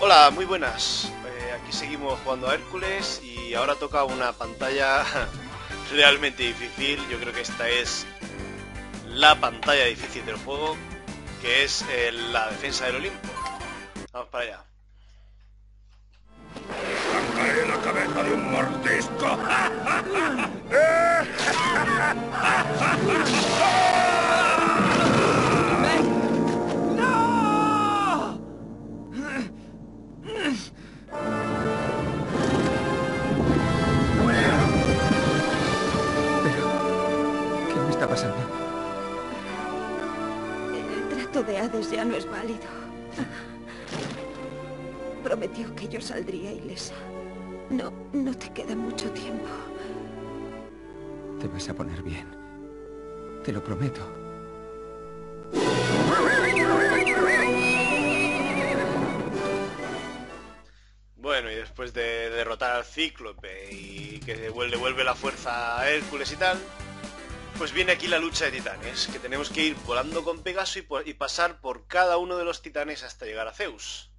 Hola, muy buenas. Eh, aquí seguimos jugando a Hércules y ahora toca una pantalla realmente difícil. Yo creo que esta es la pantalla difícil del juego, que es eh, la defensa del Olimpo. Vamos para allá. La cabeza de un. ya no es válido. Prometió que yo saldría ilesa. No, no te queda mucho tiempo. Te vas a poner bien. Te lo prometo. Bueno, y después de derrotar al Cíclope y que le devuelve la fuerza a Hércules y tal, pues viene aquí la lucha de titanes, que tenemos que ir volando con Pegaso y, pasar por cada uno de los titanes hasta llegar a Zeus.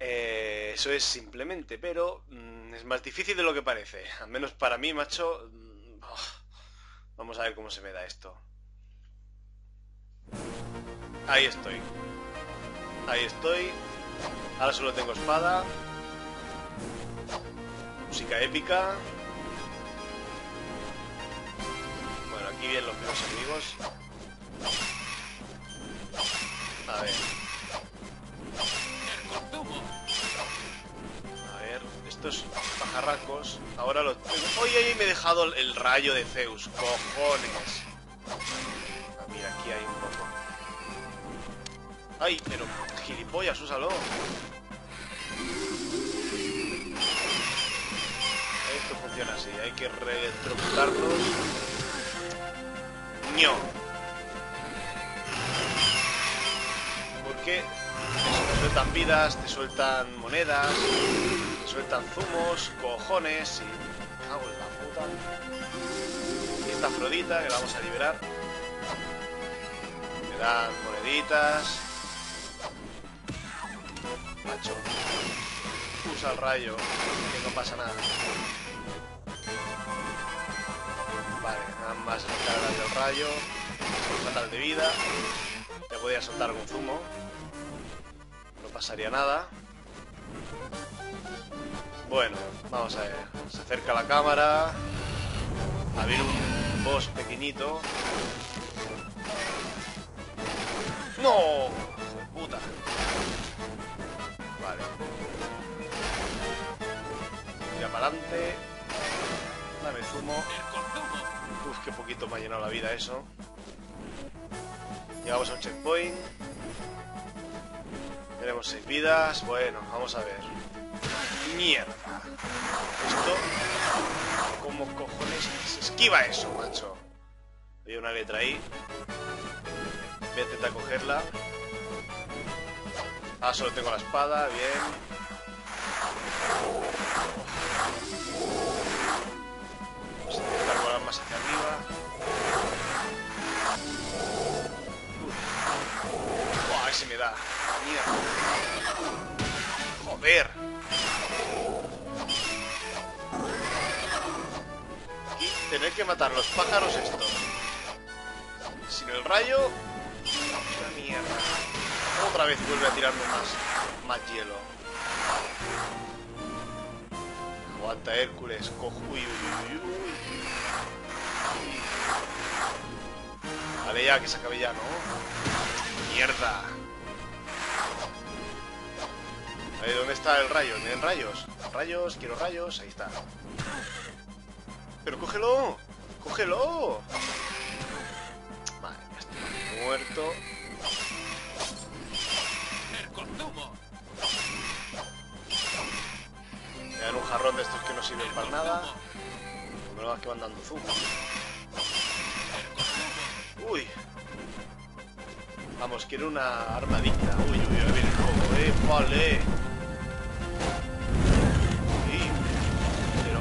Eh, eso es simplemente, pero mm, es más difícil de lo que parece. Al menos para mí, macho. mm, oh. Vamos a ver cómo se me da esto. Ahí estoy. Ahí estoy. Ahora solo tengo espada. Música épica. Aquí vienen los primeros enemigos. A ver. A ver, estos pajarracos. Ahora los tengo. ¡Oye, oye! Me he dejado el- rayo de Zeus. ¡Cojones! Ah, mira, aquí hay un poco. ¡Ay! Pero, gilipollas, úsalo. Esto funciona así, hay que reelectrocutarlos. Porque te sueltan vidas, te sueltan monedas, te sueltan zumos, cojones y... Cago en la puta. Y esta Afrodita, que la vamos a liberar. Me dan moneditas. Macho. Usa el rayo, que no pasa nada. Rayo. Fatal de vida. Te podía soltar algún zumo. No pasaría nada. Bueno, vamos a ver. Se acerca la cámara. A ver un boss pequeñito. ¡No! ¡Hijo de puta! Vale. Tira para adelante. Dame zumo. Uf, qué poquito me ha llenado la vida eso. Llegamos a un checkpoint. Tenemos seis vidas. Bueno, vamos a ver. Mierda. Esto... ¿Cómo cojones se esquiva eso, macho? Hay una letra ahí. Voy a intentar cogerla. Ah, solo tengo la espada, bien. Hacia arriba. Me da. Mierda. Joder. Y tener que matar los pájaros estos. Sin el rayo... Una mierda. Otra vez vuelve a tirarme más, más hielo. Aguanta Hércules, cojo. Uy, uy, uy, Vale, ya, que se acabe ya, ¿no? ¡Mierda! A ver, ¿dónde está el rayo? ¿Me den rayos? Rayos, quiero rayos, ahí está. ¡Pero cógelo! ¡Cógelo! Vale, ya está. Muerto. Me dan un jarrón de estos que no sirven para nada. Me lo que van dando zumo. Uy. Vamos, quiero una arma digna. Uy, uy, ver el juego, eh. Vale. Sí. Pero...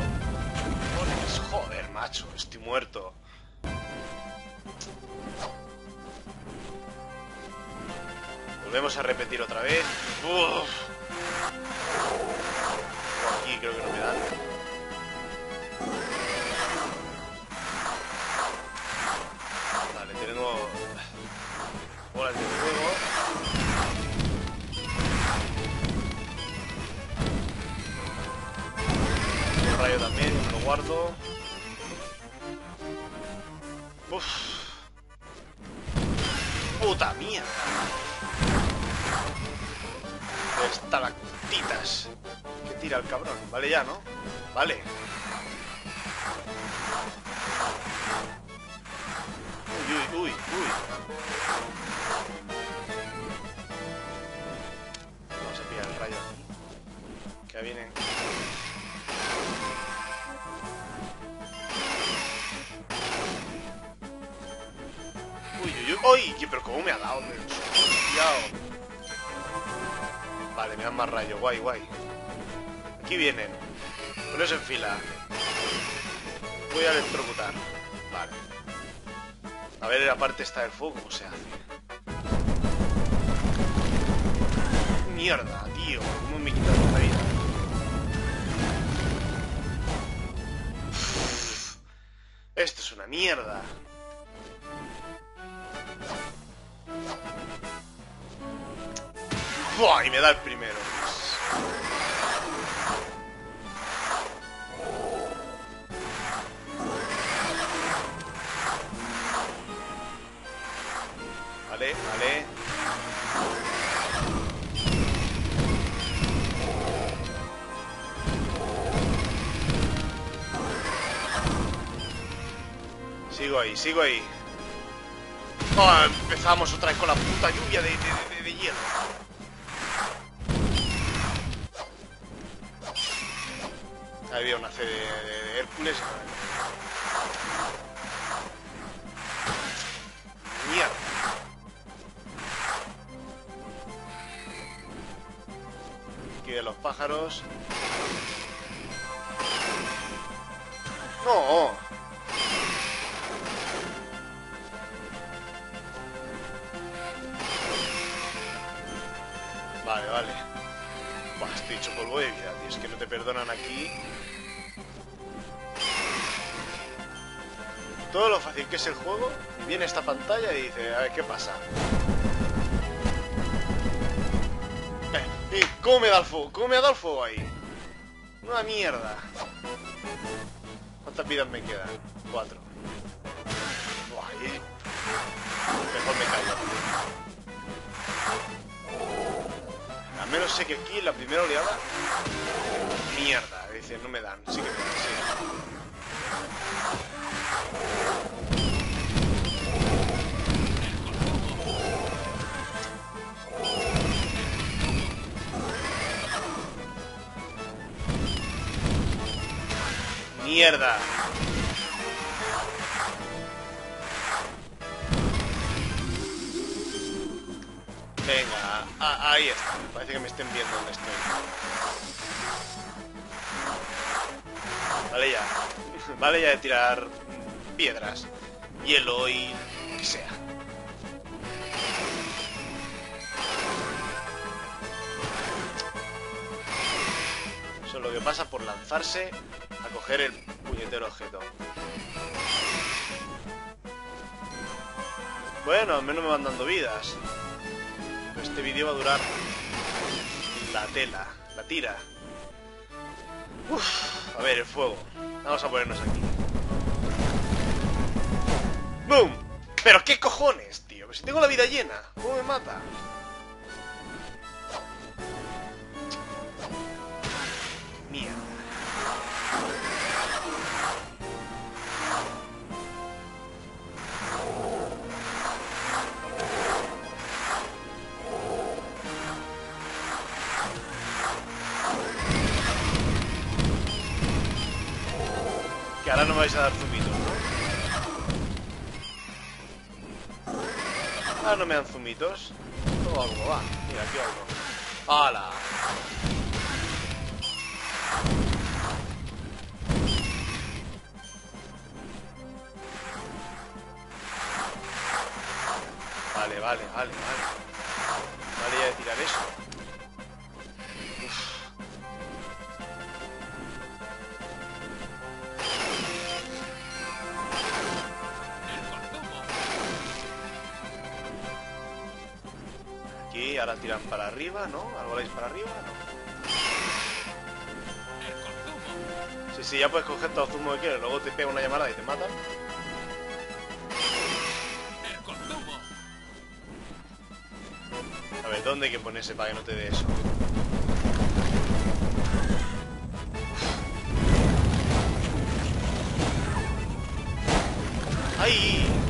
Joder, macho. Estoy muerto. Volvemos a repetir otra vez. Uf. Aquí creo que no me dan. Guardo. Uf. Puta mierda. Estalactitas. Que tira el cabrón. Vale ya, ¿no? Vale. Uy, uy, uy, uy. Vamos a pillar el rayo aquí. Que vienen. ¡Uy! ¿Pero cómo me ha dado? Pillado. Vale, me dan más rayo. Guay, guay. Aquí vienen. Poneos en fila. Voy a electrocutar. Vale. A ver, la parte esta del fuego, ¿cómo se hace? Mierda, tío. ¿Cómo me quitas la vida? Esto es una mierda. ¡Buah! Y me da el primero. Vale, vale. Sigo ahí, sigo ahí. Oh, empezamos otra vez con la puta lluvia de, de- de- de hielo. Había una C de, Hércules. Mierda. Aquí de los pájaros. No. Vale, vale. Buah, estoy hecho polvo de vida, tío. Es que no te perdonan aquí. Fácil que es el juego, viene esta pantalla y dice, a ver, ¿qué pasa? Eh, ¿y ¿Cómo me da el fuego? ¿Cómo me ha el fuego ahí? Una mierda. ¿Cuántas vidas me quedan? Cuatro. Buah, y- Mejor me caigo. Al menos sé que aquí en la primera oleada... Mierda, dice, no me dan. Sí que me dan, sí. Mierda. Venga, a- ahí está. Parece que me estén viendo donde estoy. Vale ya. Vale ya de tirar piedras, hielo y que sea. Eso es lo que pasa por lanzarse a coger el puñetero objeto. Bueno, al menos me van dando vidas. Este vídeo va a durar la tela, la tira. A ver, el fuego. Vamos a ponernos aquí. ¡Boom! ¿Pero qué cojones, tío? Si tengo la vida llena, ¿cómo me mata? Vais a dar zumitos, ¿no? Ahora no me dan zumitos. Todo algo, va. Mira, aquí algo. ¡Hala! Vale, vale, vale, vale. Vale ya de tirar eso. Ahora tiran para arriba, ¿no? ¿Algo vais para arriba? No. Sí, sí, ya puedes coger todo el zumo que quieres, luego te pega una llamada y te matan. A ver, ¿dónde hay que ponerse para que no te dé eso? ¡Ay!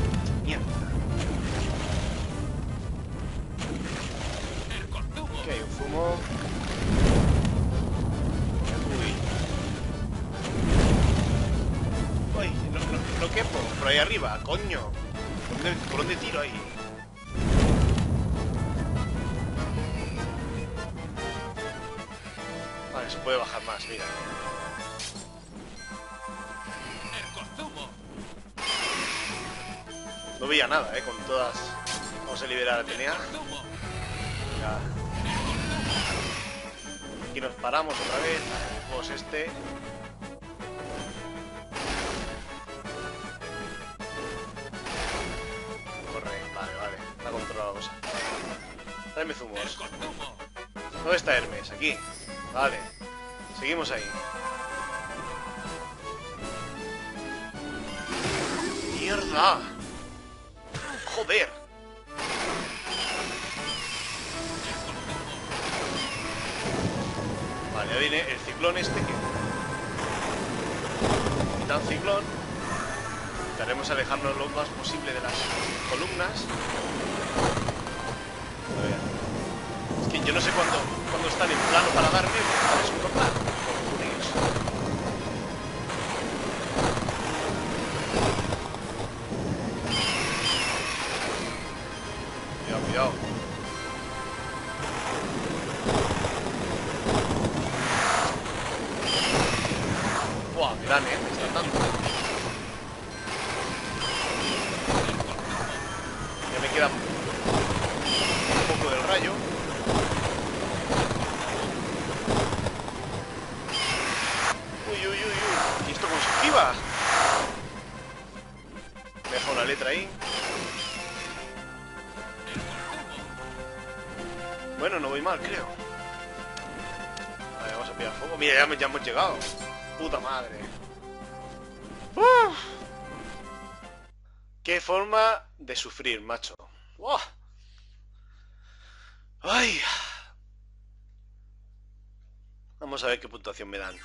Uy. No, no, no quepo. Por ahí arriba, coño. ¿Por dónde, por dónde tiro ahí? Vale, se puede bajar más, mira. No veía nada, eh, con todas. Vamos a liberar a Atenea. Ya. Aquí nos paramos otra vez. Pues este. Corre, vale, vale. Está controlada la cosa. Tráeme zumos. ¿Dónde está Hermes? Aquí. Vale. Seguimos ahí. ¡Mierda! ¡Joder! Ya viene el ciclón este que... Titán ciclón. Intentaremos alejarnos lo más posible de las columnas. A ver. Es que yo no sé cuándo, cuándo están en plano para darme Uy, uy, uy, uy. ¿Y esto cómo se esquiva? Deja una letra ahí. Bueno, no voy mal, creo. Vale, vamos a pillar fuego. Mira, ya, hemos llegado. Puta madre. Uf. Qué forma de sufrir, macho. Ay. Vamos a ver qué puntuación me dan.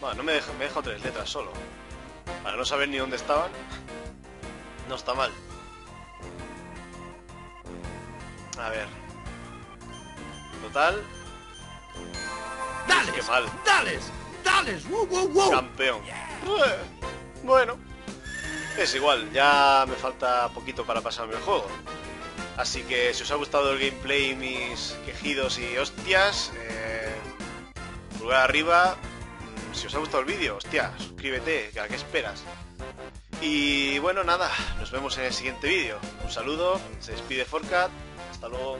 Bueno, no me deja, me deja tres letras solo. Para no saber ni dónde estaban. No está mal. A ver. Total, ¡Dales! qué mal. ¡Dales! ¡Dales! ¡Wow, wow, wow! Campeón. Eh, Bueno, es igual, ya me falta poquito para pasarme el juego. Así que si os ha gustado el gameplay, mis quejidos y hostias, eh, pulgar arriba. Mm, Si os ha gustado el vídeo, hostia, suscríbete, a qué esperas. Y bueno, nada, nos vemos en el siguiente vídeo. Un saludo, se despide Forcat, hasta luego.